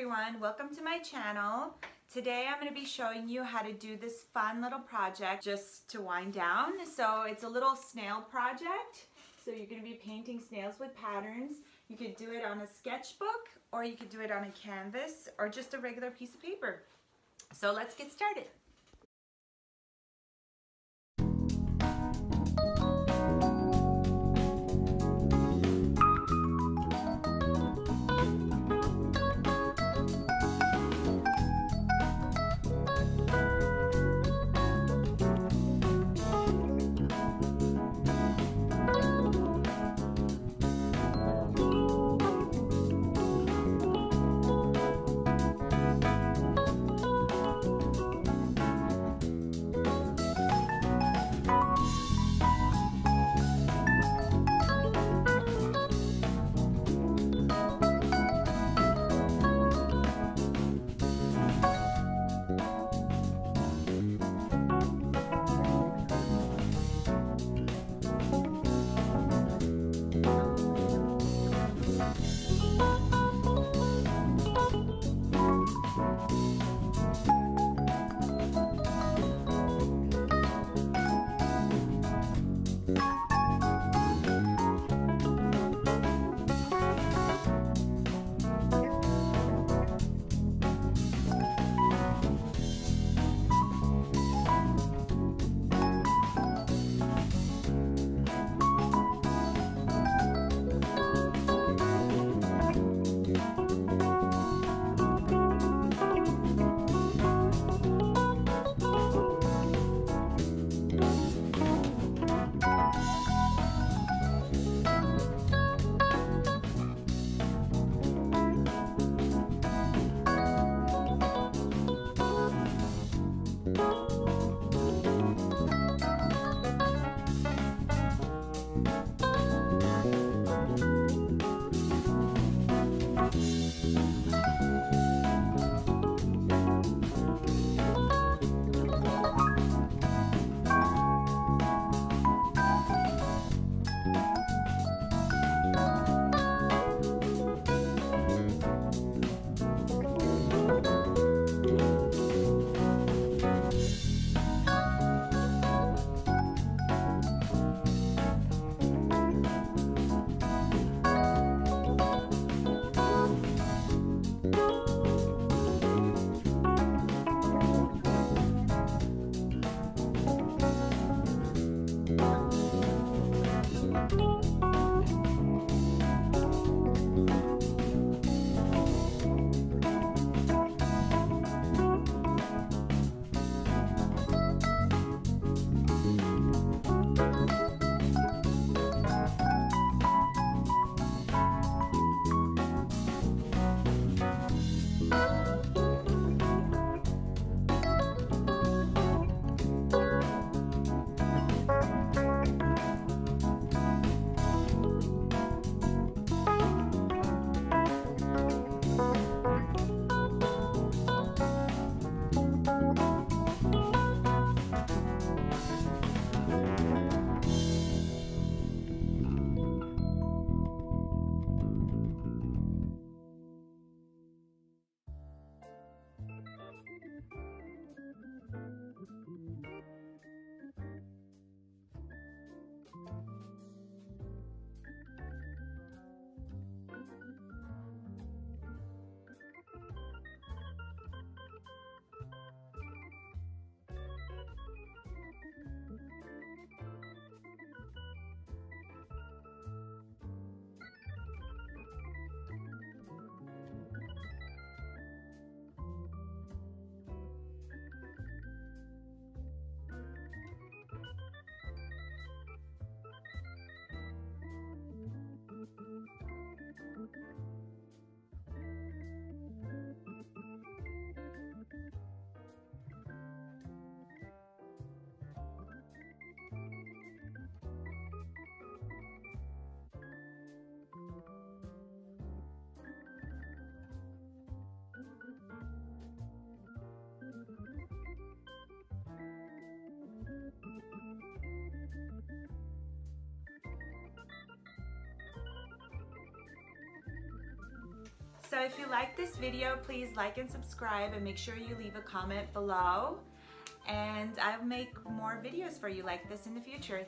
everyone, welcome to my channel. Today I'm going to be showing you how to do this fun little project just to wind down. So it's a little snail project. So you're going to be painting snails with patterns. You could do it on a sketchbook or you could do it on a canvas or just a regular piece of paper. So let's get started. So if you like this video, please like and subscribe and make sure you leave a comment below. And I'll make more videos for you like this in the future.